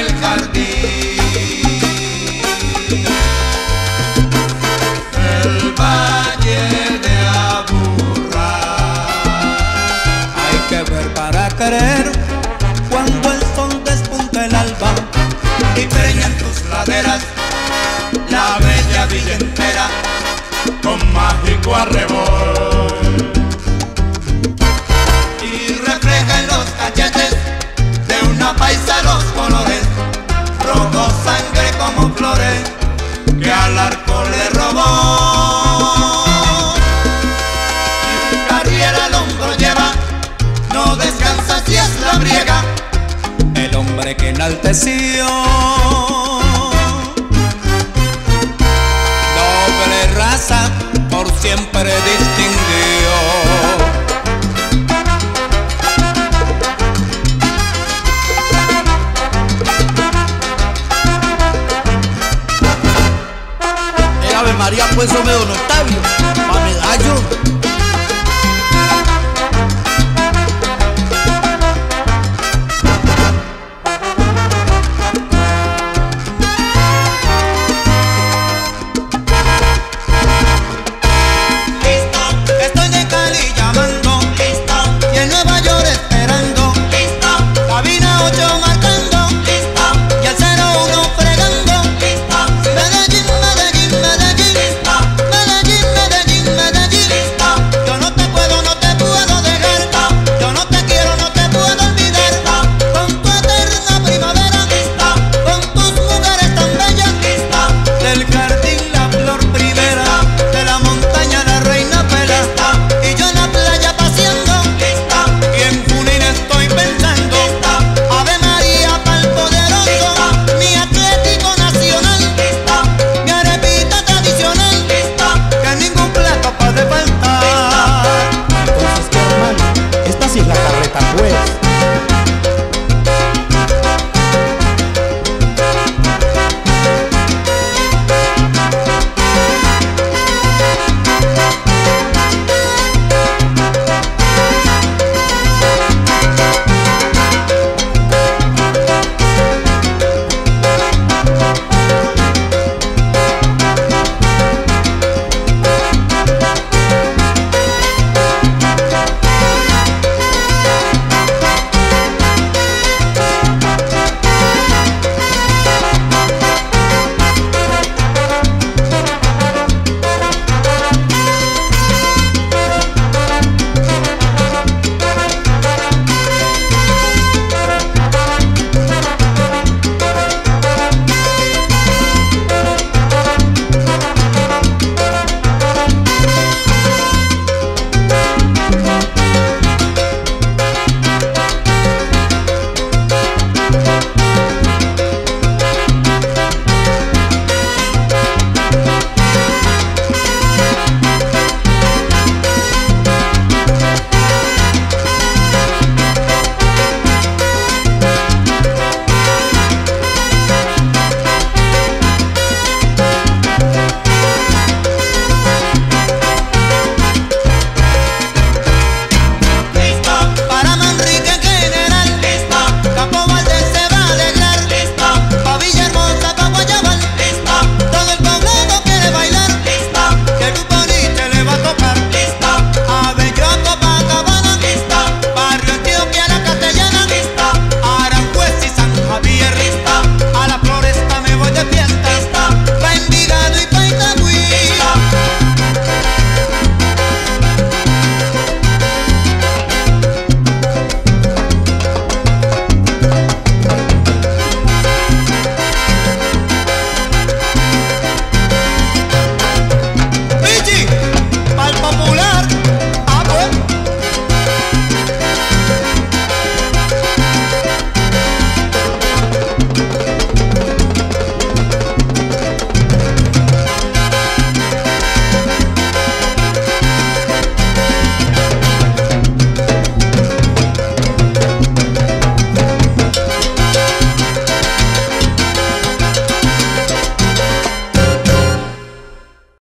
el jardín. El valle de Aburrá. Hay que ver para creer. cuando el sol despunta el alba y preña en tus laderas la bella villa entera con mágico arrebol. Sangre como flores que al arco le robó. Y carriera al hombro lleva, no descansa si es la briega, el hombre que enalteció. Doble raza por siempre distinguió. María pues hombre don Octavio, pa' medallo.